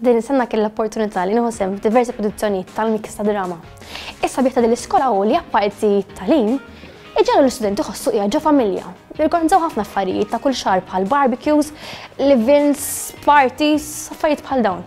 Din is-sena kien l-opportunità li nieħu sehem f'diversi produzzjonijiet tal-miks ta' drama. Is-sabiħ ta' din l-iskola hu li apparti t-tagħlim, iġegħlu l-istudenti jħossu qiegħed ġo familja. Jorganizzaw ħafna affarijiet ta' kull xahar bħal barbecues, live-ins, parties, affarijiet bħal dawn.